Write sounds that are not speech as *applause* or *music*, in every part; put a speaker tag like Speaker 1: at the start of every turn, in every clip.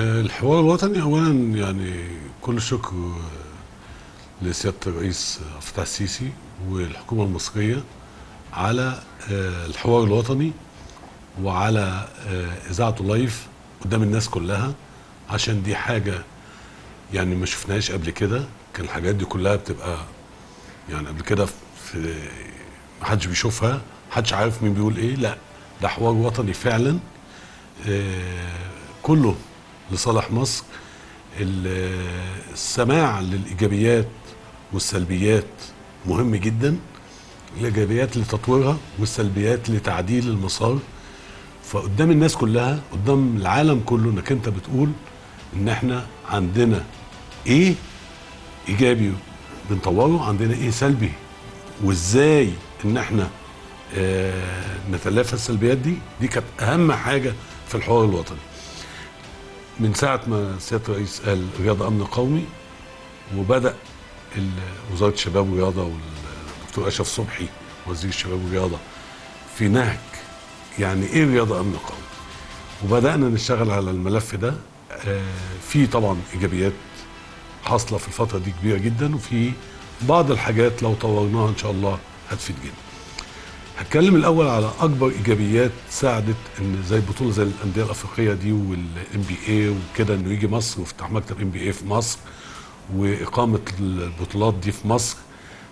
Speaker 1: الحوار الوطني اولا يعني كل الشكر لسيادة الرئيس عبد السيسي والحكومة المصرية على آه، الحوار الوطني وعلى آه، اذاعته لايف قدام الناس كلها عشان دي حاجة يعني ما شفناهاش قبل كده. كان الحاجات دي كلها بتبقى يعني قبل كده في ما حدش بيشوفها محدش عارف مين بيقول إيه. لا ده حوار وطني فعلا. آه، كله لصالح مصر ال- السماع للإيجابيات والسلبيات مهم جدا الإيجابيات لتطويرها والسلبيات لتعديل المسار. فقدام الناس كلها قدام العالم كله إنك أنت بتقول إن إحنا عندنا إيه إيجابي بنطوره عندنا إيه سلبي وإزاي إن إحنا آه نتلافى السلبيات دي. دي كانت أهم حاجة في الحوار الوطني. من ساعة ما سيادة الرئيس قال رياضة أمن قومي وبدأ ال- وزارة الشباب والرياضة والدكتور أشرف صبحي وزير الشباب والرياضة في نهج يعني إيه رياضة أمن قومي؟ وبدأنا نشتغل على الملف ده. آه، في طبعا إيجابيات حاصلة في الفترة دي كبيرة جدا وفي بعض الحاجات لو طورناها إن شاء الله هتفيد جدا. هتكلم الأول على أكبر إيجابيات ساعدت إن زي بطولة زي الأندية الأفريقية دي وال NBA وكده إنه يجي مصر ويفتح مكتب NBA في مصر وإقامة البطولات دي في مصر.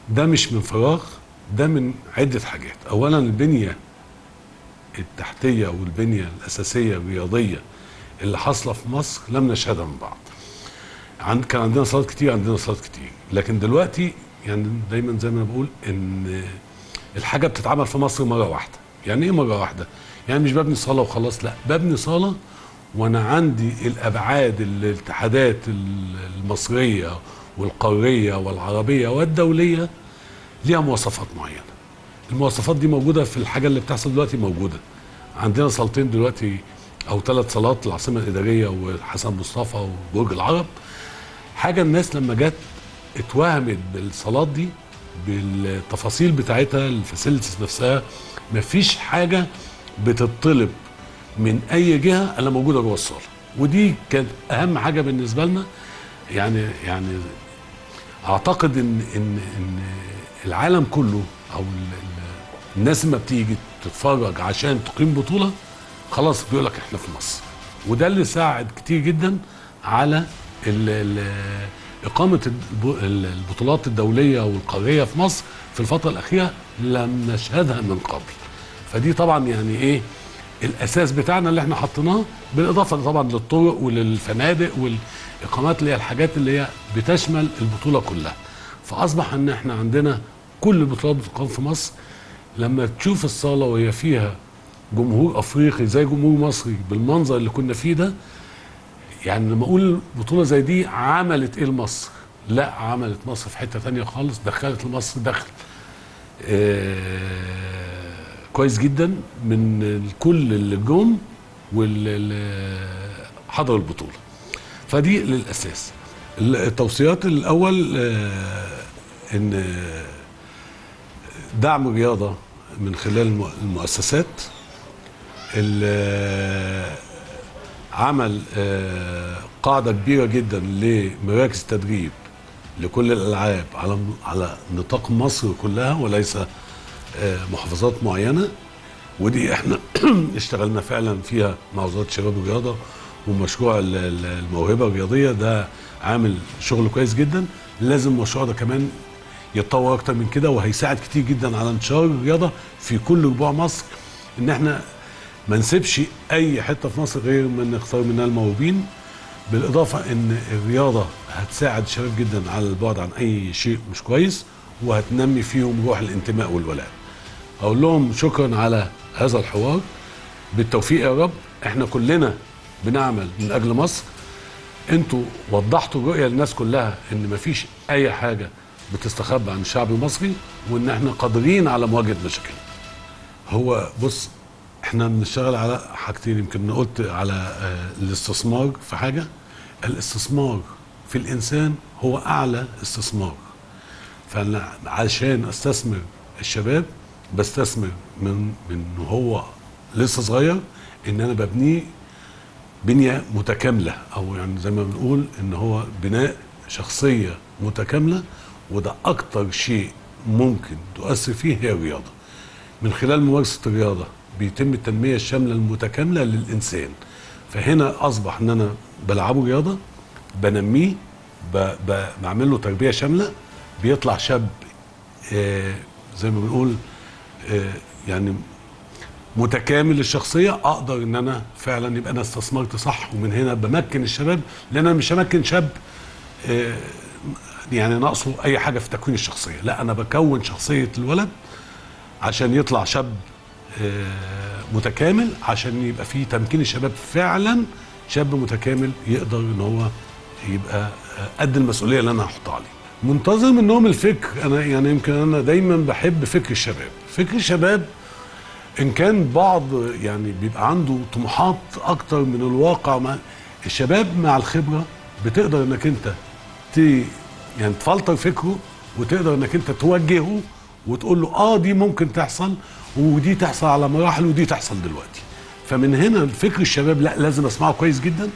Speaker 1: ده مش من فراغ ده من عدة حاجات. اولا البنية التحتية والبنيه الأساسية الرياضية اللي حاصلة في مصر لم نشهدها من بعض عند كان عندنا صالات كتير عندنا صالات كتير. لكن دلوقتي يعني دايما زي ما بقول إن الحاجة بتتعمل في مصر مرة واحدة. يعني إيه مرة واحدة؟ يعني مش ببني صالة وخلاص لا ببني صالة وأنا عندي الأبعاد الاتحادات المصرية والقارية والعربية والدولية ليها مواصفات معينة. المواصفات دي موجودة في الحاجة اللي بتحصل دلوقتي موجودة. عندنا صالتين دلوقتي أو ثلاث صالات العاصمه الإدارية وحسن مصطفى وبرج العرب. حاجة الناس لما جت اتوهمت بالصالات دي بالتفاصيل بتاعتها الفاسيلتيز نفسها مفيش حاجة بتطلب من أي جهة إلا موجودة جوه الصالة. ودي كانت أهم حاجة بالنسبة لنا. يعني يعني أعتقد إن إن إن العالم كله أو ال- ال- الناس لما بتيجي تتفرج عشان تقيم بطولة خلاص بيقول لك إحنا في مصر. وده اللي ساعد كتير جدا على ال ال إقامة الب- ال- البطولات الدولية والقاريه في مصر في الفترة الأخيرة لم نشهدها من قبل. فدي طبعا يعني إيه الأساس بتاعنا اللي إحنا حطيناه بالإضافة طبعا للطرق وللفنادق والإقامات اللي هي الحاجات اللي هي بتشمل البطولة كلها. فأصبح إن إحنا عندنا كل البطولات بتقام في مصر لما تشوف الصالة وهي فيها جمهور أفريقي زي جمهور مصري بالمنظر اللي كنا فيه ده يعني لما أقول بطولة زي دي عملت إيه لمصر؟ لا عملت مصر في حتة تانية خالص دخلت لمصر دخل آه كويس جدا من كل اللي جم واللي حضروا البطولة. فدي للأساس. التوصيات الأول آه إن دعم الرياضه من خلال الم- المؤسسات ال- عمل آه، قاعدة كبيرة جدا لمراكز تدريب لكل الألعاب على على نطاق مصر كلها وليس آه، محافظات معينة. ودي إحنا *clears throat* اشتغلنا فعلا فيها مع وزارة الشباب والرياضة ومشروع ال- ال- الموهبة الرياضية. ده عامل شغل كويس جدا. لازم المشروع ده كمان يتطور أكتر من كده وهيساعد كتير جدا على انتشار الرياضة في كل ربوع مصر. إن إحنا ما نسيبش أي حتة في مصر غير ما نختار منها الموهوبين بالإضافة إن الرياضة هتساعد الشباب جدا على البعد عن أي شيء مش كويس وهتنمي فيهم روح الانتماء والولاء. أقول لهم شكرا على هذا الحوار. بالتوفيق يا رب إحنا كلنا بنعمل من أجل مصر. أنتوا وضحتوا الرؤية للناس كلها إن مفيش أي حاجة بتستخبى عن الشعب المصري وإن إحنا قادرين على مواجهة مشاكلنا. هو بص إحنا بنشتغل على حاجتين يمكن أنا قلت على آه، الاستثمار في حاجة. الاستثمار في الإنسان هو أعلى استثمار. فأنا عشان أستثمر الشباب بستثمر من من هو لسه صغير إن أنا ببنيه بنية متكاملة أو يعني زي ما بنقول إن هو بناء شخصية متكاملة وده أكتر شيء ممكن تؤثر فيه هي الرياضة. من خلال ممارسة الرياضة بيتم التنمية الشاملة المتكاملة للإنسان. فهنا أصبح إن أنا بلعبه رياضة بنميه بعمل له تربية شاملة بيطلع شاب آه، زي ما بنقول آه، يعني متكامل الشخصية أقدر إن أنا فعلا يبقى أنا استثمرت صح ومن هنا بمكن الشباب لأن أنا مش همكن شاب آه، يعني ناقصه أي حاجة في تكوين الشخصية. لا أنا بكون شخصية الولد عشان يطلع شاب متكامل عشان يبقى فيه تمكين الشباب فعلا شاب متكامل يقدر إن هو يبقى آه، قد المسؤولية اللي أنا هحطها عليه. منتظر منهم الفكر أنا يعني يمكن أنا دايما بحب فكر الشباب. فكر الشباب إن كان بعض يعني بيبقى عنده طموحات أكتر من الواقع مع الشباب مع الخبرة بتقدر إنك أنت ت يعني تفلتر فكره وتقدر إنك أنت توجهه وتقول له آه دي ممكن تحصل. ودي تحصل على مراحل ودي تحصل دلوقتي. فمن هنا فكر الشباب لا لازم أسمعه كويس جدا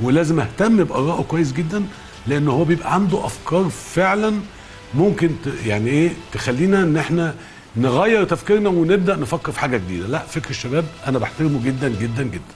Speaker 1: ولازم أهتم بآرائه كويس جدا لأن هو بيبقى عنده أفكار فعلا ممكن يعني إيه تخلينا إن إحنا نغير تفكيرنا ونبدأ نفكر في حاجة جديدة. لا فكر الشباب أنا بحترمه جدا جدا جدا.